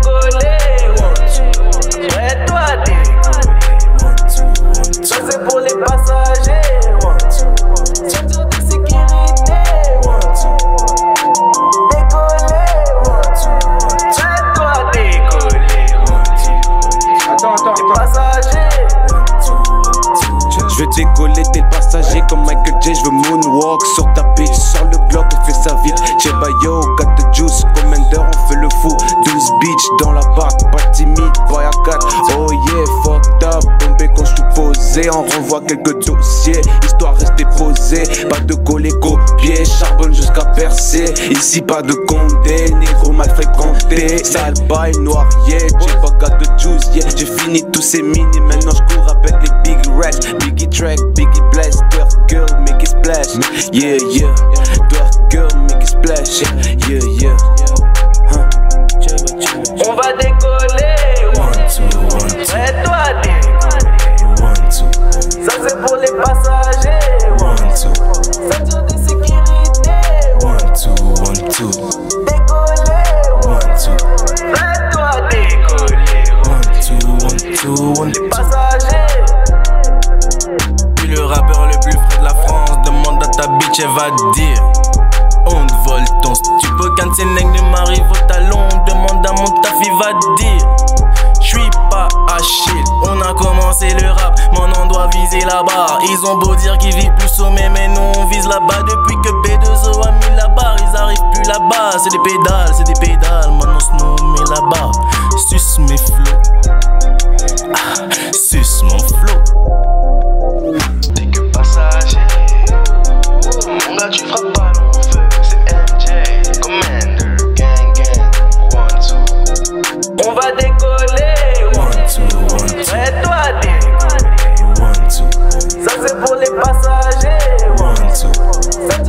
décoller. Prête-toi à décoller. Ça pour les passagers. De sécurité. Décoller. À décoller. Attends, attends, Les passagers. Je veux décoller, t'es le comme Michael J. Je veux moonwalk sur ta bitch. Sors le Glock et fais ça vite. Cheba yo, got the juice. Commander, on fait le fou. 12 bitch dans la barre, pas timide, boy à 4. Oh yeah, fucked up. Tombé quand je suis. On renvoie quelques dossiers. Histoire rester posée. Pas de coller copier. Charbonne jusqu'à percer. Ici pas de condé. Négro mal fréquenté. Sale bail noir, yeah. J'ai pas de juice, yeah. J'ai fini tous ces mini. Maintenant je cours avec les big racks. Biggie track, Biggie. Dirt girl, make it splash. Yeah, yeah. Girl, make it splash. Yeah. Passagers. Puis le rappeur le plus frais de la France demande à ta bitch, elle va dire On te vole ton stupo quand c'est nègre ne m'arrive au talon. Demande à mon taf, il va dire J'suis pas Achille, on a commencé le rap, maintenant on doit viser là-bas. Ils ont beau dire qu'ils vivent plus sommet, mais nous là-bas. C'est des pédales, c'est des pédales, maintenant se met là-bas. Suce mes flots, ah, suce mon flow. T'es que passager. Mon gars, tu frappes pas long feu. C'est MJ, Commander, gang gang. One, two. On va décoller. Prête-toi à décoller. Ça c'est pour les passagers. Ceinture de